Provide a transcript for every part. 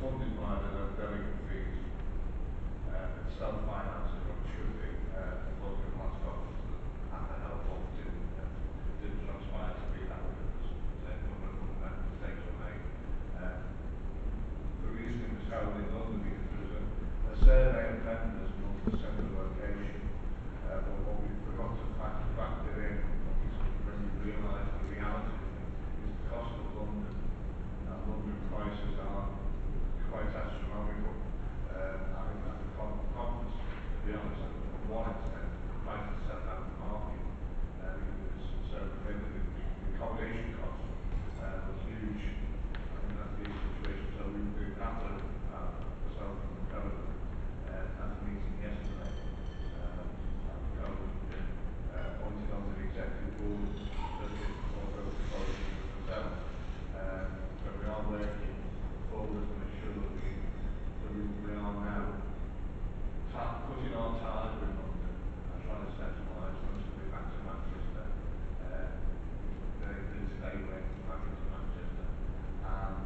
funded by the academic fees, uh, self-financing, or should be, uh, local so we are working forward to make sure that we, that we, we are now ta- putting our time with London and trying to centralise most of it back to Manchester. Uh, they, they today went back into Manchester and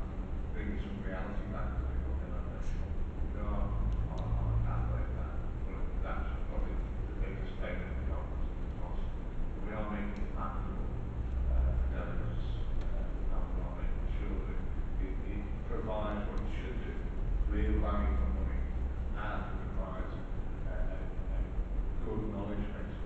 bringing some reality back to the organisation. We are on, on a pathway of that, but that's probably the biggest pain in the office because we are making it manageable uh, for delegates uh, and we are making sure that it, it provides what it should do, for money and provides uh, good knowledge base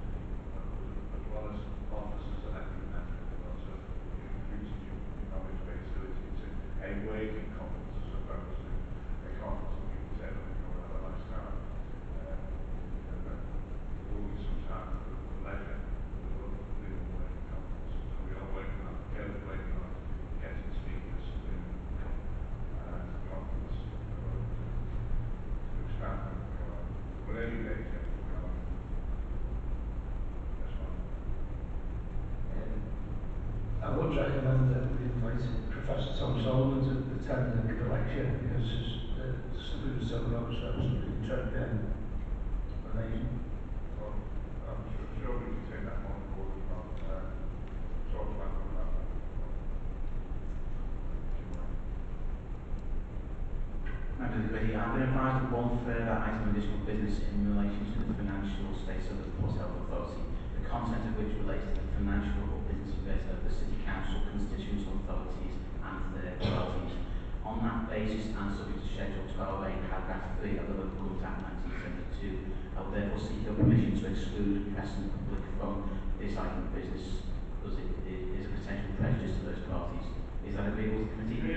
as well as officers elected members and also increases your, knowledge base so it's, it's a, a working conference as opposed to a conference that people say that they go and have a nice time. Uh, you know, that there's always some time for, for leisure, but there's also a real working conference. So we are working on, Gail's working on getting speakers to come uh, to the conference uh, to, to expand on the program. But any day, yeah, we are. That's fine. Um, I would recommend that we invite Professor Tom Solomon to attend the, the lecture because his, uh, somebody was talking about so somebody um, amazing. Well, I'm sure, sure we can take that on board as well. Uh, talk about that. Members of the committee, I've been advised of one further item of additional business in relation to the financial status of the Port Health Authority, the content of which relates to the financial or business affairs of the City Council, authorities and third parties. On that basis and subject to Schedule 12A, paragraph 3 of the Local Government Act 1972, I will therefore seek your permission to exclude press and public from this item of business because it, it is a potential prejudice to those parties. Is that agreeable to the committee?